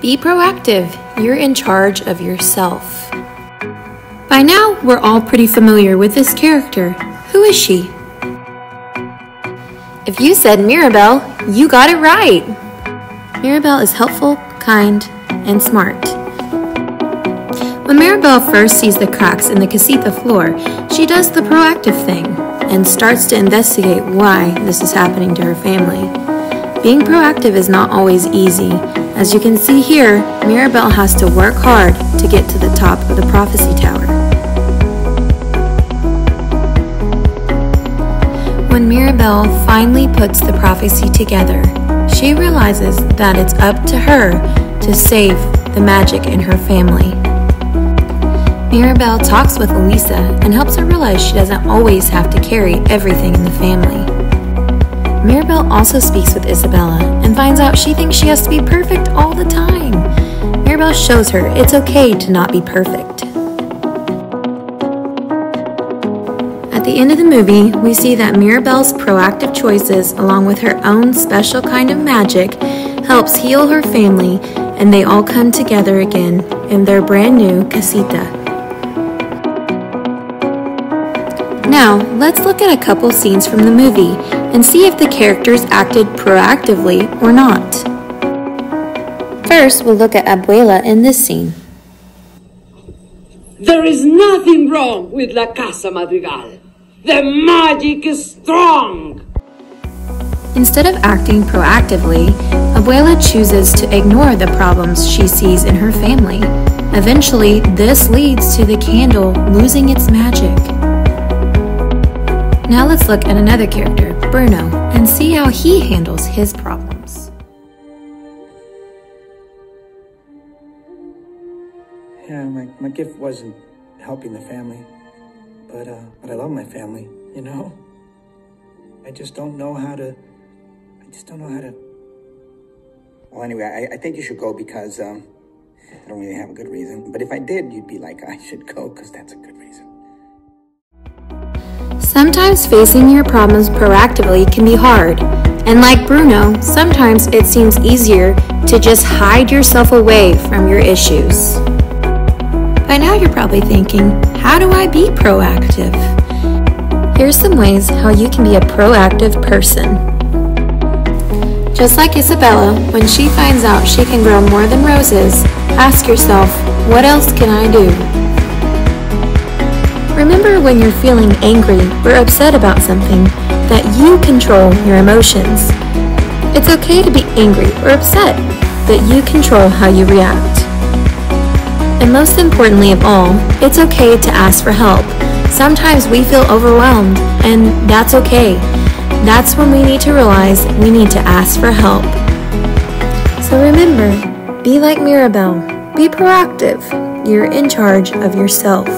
Be proactive. You're in charge of yourself. By now, we're all pretty familiar with this character. Who is she? If you said Mirabel, you got it right. Mirabel is helpful, kind, and smart. When Mirabel first sees the cracks in the casita floor, she does the proactive thing and starts to investigate why this is happening to her family. Being proactive is not always easy. As you can see here, Mirabel has to work hard to get to the top of the prophecy tower. When Mirabel finally puts the prophecy together, she realizes that it's up to her to save the magic in her family. Mirabel talks with Luisa and helps her realize she doesn't always have to carry everything in the family. Mirabel also speaks with Isabela and finds out she thinks she has to be perfect all the time. Mirabel shows her it's okay to not be perfect. At the end of the movie, we see that Mirabel's proactive choices, along with her own special kind of magic, helps heal her family, and they all come together again in their brand new casita. Now, let's look at a couple scenes from the movie and see if the characters acted proactively or not. First, we'll look at Abuela in this scene. There is nothing wrong with La Casa Madrigal. The magic is strong. Instead of acting proactively, Abuela chooses to ignore the problems she sees in her family. Eventually, this leads to the candle losing its magic. Now let's look at another character, Bruno, and see how he handles his problems. Yeah, my, my gift wasn't helping the family, but uh, but I love my family, you know. I just don't know how to. I just don't know how to. Well, anyway, I, I think you should go because um, I don't really have a good reason. But if I did, you'd be like, I should go because that's a good reason. Sometimes facing your problems proactively can be hard, and like Bruno, sometimes it seems easier to just hide yourself away from your issues. By now, you're probably thinking, how do I be proactive? Here's some ways how you can be a proactive person. Just like Isabela, when she finds out she can grow more than roses, ask yourself, what else can I do? Remember when you're feeling angry or upset about something that you control your emotions. It's okay to be angry or upset, but you control how you react. And most importantly of all, it's okay to ask for help. Sometimes we feel overwhelmed, and that's okay. That's when we need to realize we need to ask for help. So remember, be like Mirabel. Be proactive. You're in charge of yourself.